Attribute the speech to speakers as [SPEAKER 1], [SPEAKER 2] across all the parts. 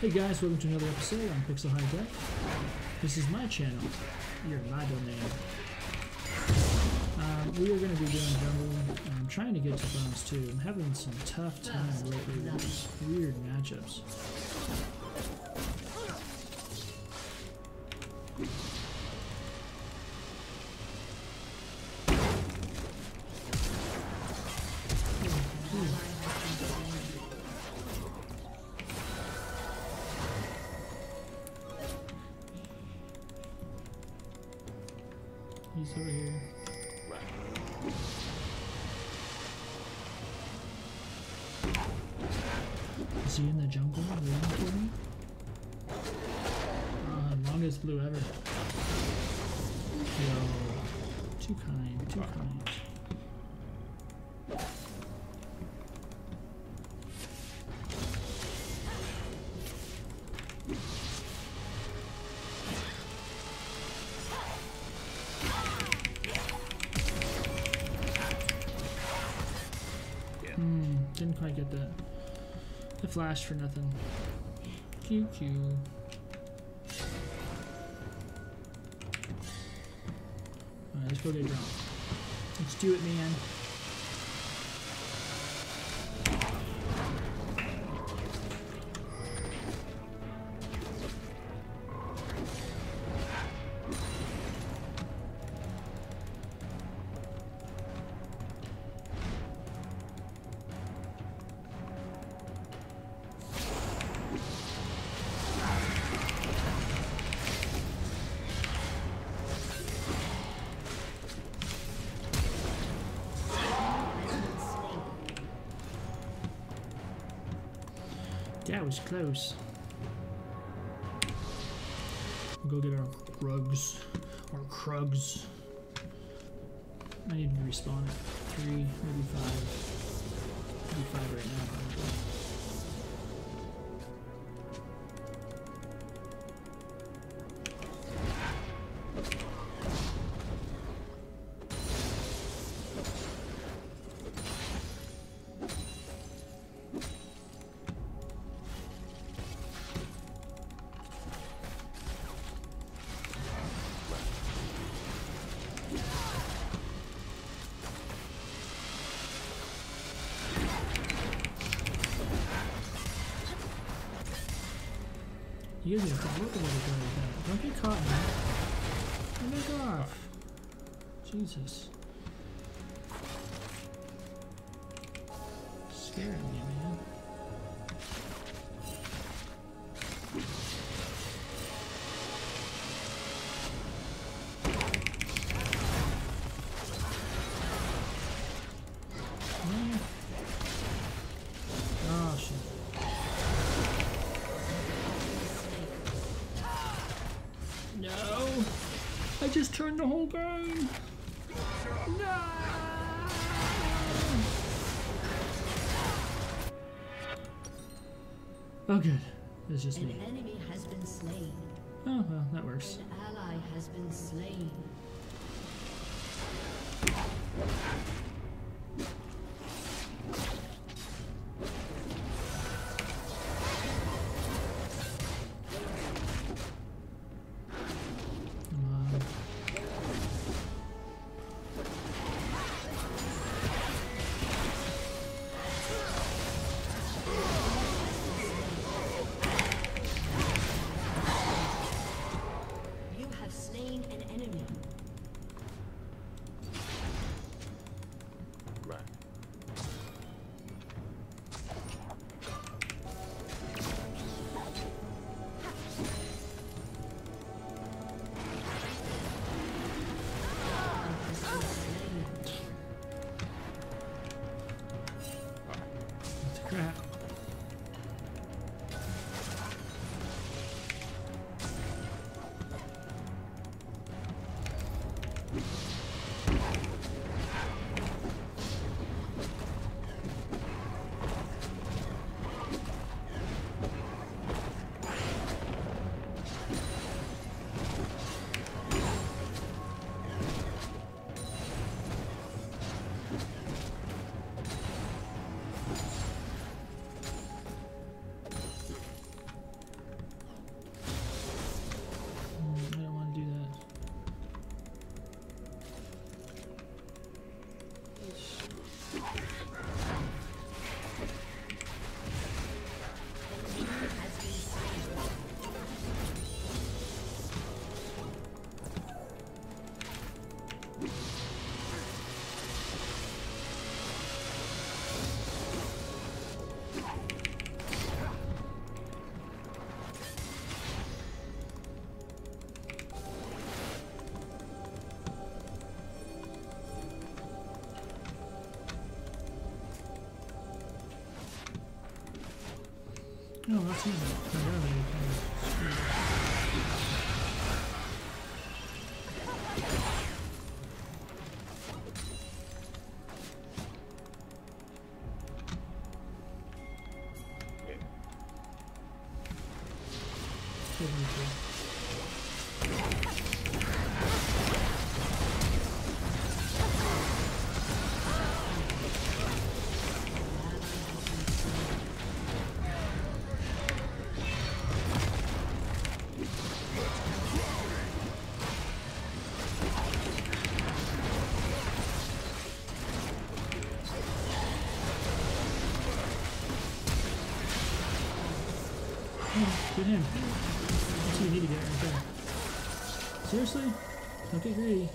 [SPEAKER 1] Hey guys, welcome to another episode on Pixel High Def. This is my channel. You're my domain. Um, we are going to be doing jungle. I'm trying to get to bronze too. I'm having some tough time lately with these weird matchups. Longest blue ever. Yo. Too kind, too kind. Hmm, didn't quite get that. The flash for nothing. QQ. Get drunk. Let's do it, man. That was close. Go get our rugs or krugs. I need to respawn at three, maybe five. Maybe five right now. probably. Need to look at what he's doing with. Don't get caught, man. Hey, Back off. Jesus. The whole game! No! Oh, good. It's just
[SPEAKER 2] An
[SPEAKER 1] me.
[SPEAKER 2] enemy has been slain.
[SPEAKER 1] Oh, well, that works.
[SPEAKER 2] An ally has been slain.
[SPEAKER 1] No, that's easy. Primarily, Get him. That's what you need to get right there. Seriously? Don't get greedy.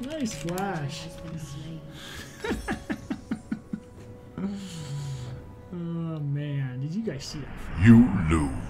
[SPEAKER 1] Nice flash. Oh man, did you guys see that?
[SPEAKER 2] You lose.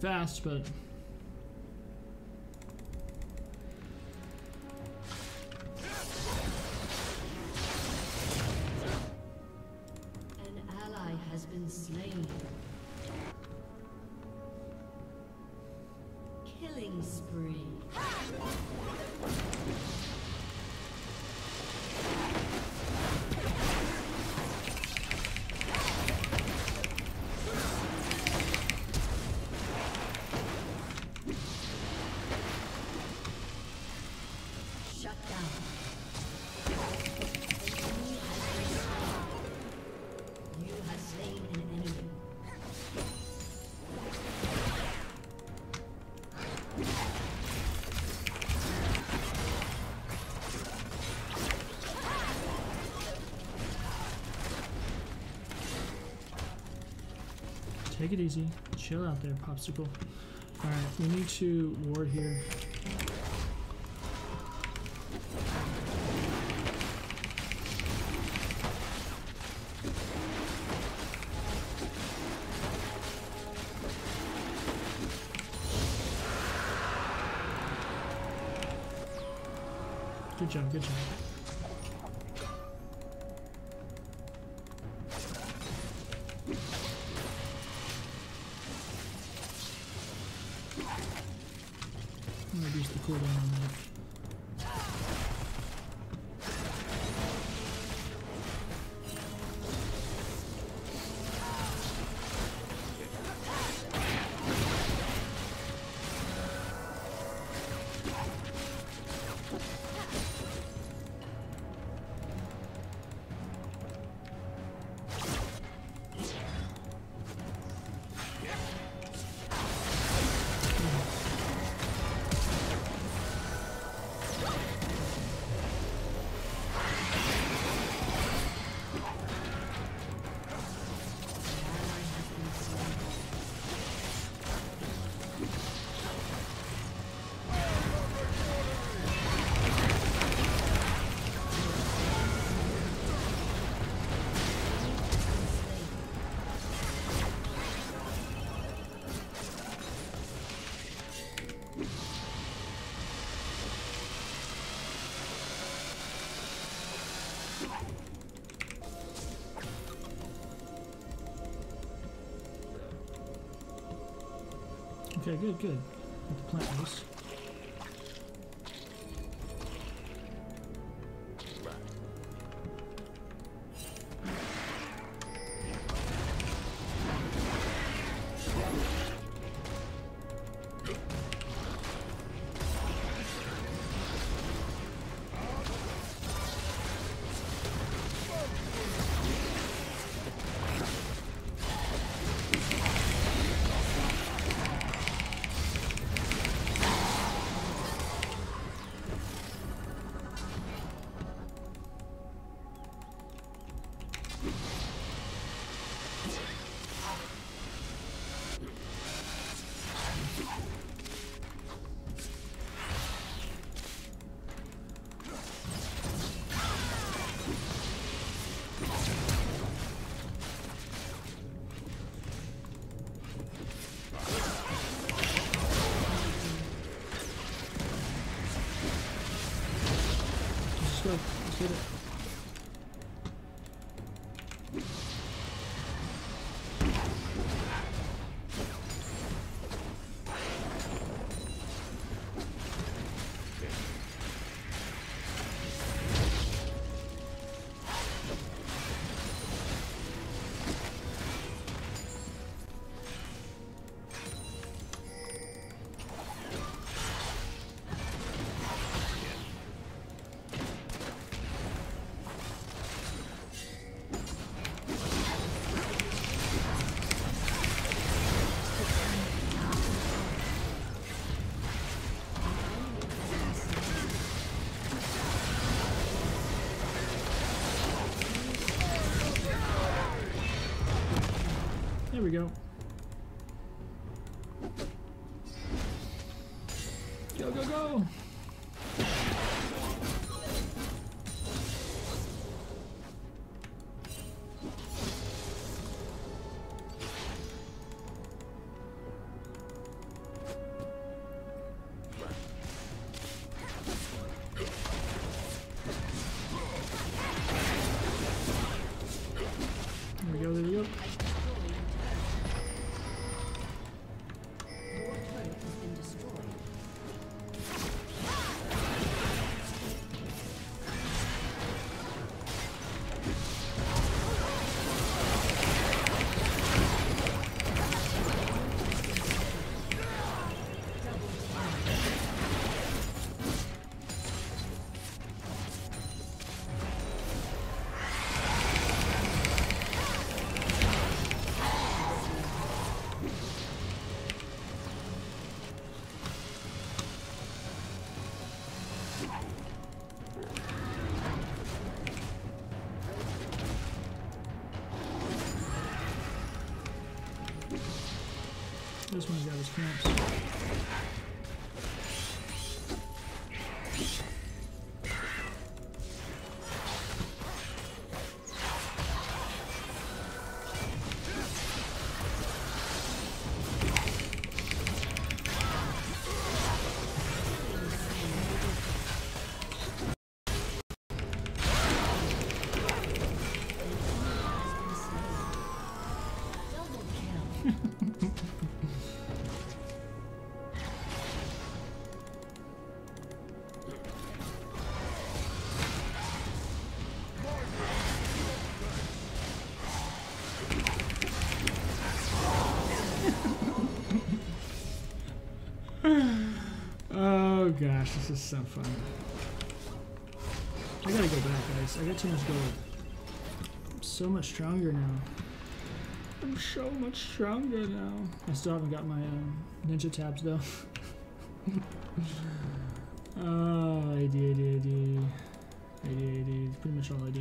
[SPEAKER 1] fast, but take it easy. Chill out there, popsicle. Alright, we need to ward here. Good job, good job.
[SPEAKER 2] Okay, good, good. The plant. Get it.
[SPEAKER 1] Yeah. Gosh, this is so fun. I gotta go back, guys. I got too much gold. I'm so much stronger now. I'm so much stronger now. I still haven't got my um, ninja tabs though. oh, AD, AD, AD. AD, AD. It's pretty much all AD.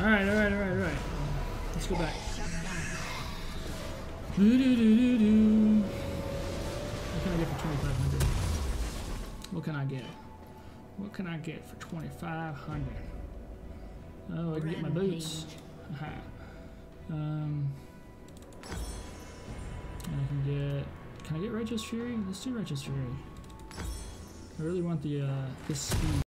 [SPEAKER 1] Alright, alright, alright, alright. Let's go back.
[SPEAKER 2] Shut down.
[SPEAKER 1] Do, do, do, do, do. What can I get for 2500 What can I get? What can I get for 2500 Oh, I can get my boots. Aha. Um, I can get. Can I get Righteous Fury? Let's do Righteous Fury. I really want the uh, this speed.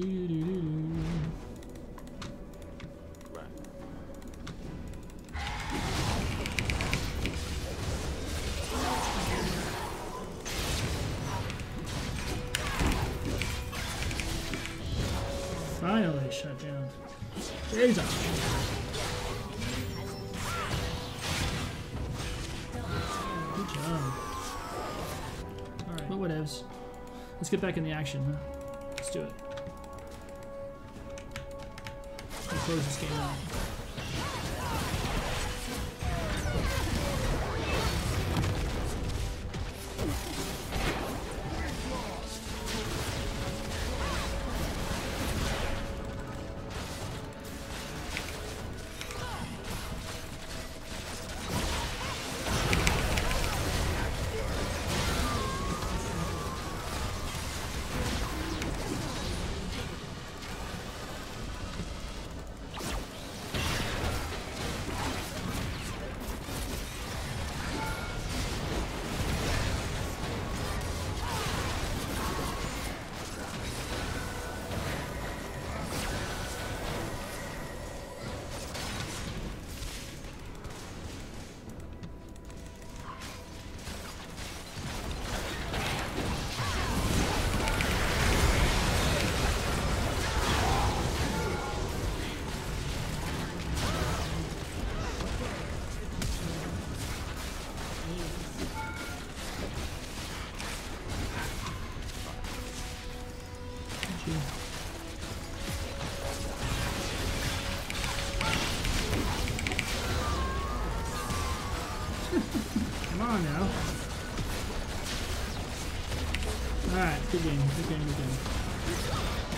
[SPEAKER 1] Do, do, do, right. Finally shut down. Jesus. Let's get back in the action, huh? Let's do it. Close this game out.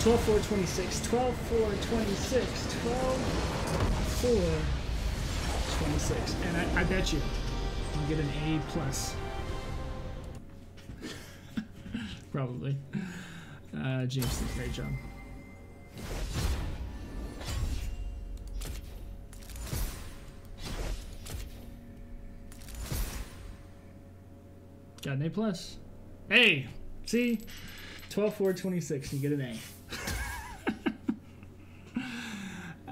[SPEAKER 1] 12 4 26, 12 4 26, 12 4 26. And I, I bet you I'll get an A plus. Probably. Uh, James did a great job. Got an A plus. A. See, 12 4 26. You get an A.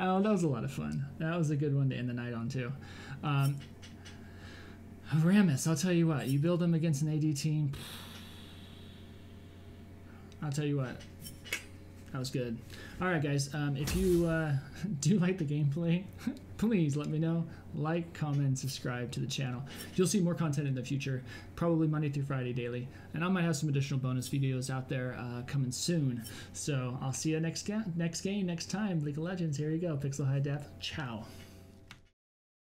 [SPEAKER 1] oh, that was a lot of fun. That was a good one to end the night on too. Um, Rammus, I'll tell you what. You build him against an AD team. I'll tell you what. That was good. All right, guys. Um, if you uh, do like the gameplay, please let me know. Like, comment, subscribe to the channel. You'll see more content in the future, probably Monday through Friday daily. And I might have some additional bonus videos out there uh, coming soon. So I'll see you next ga- next game, next time. League of Legends. Here you go. Pixel High Def. Ciao.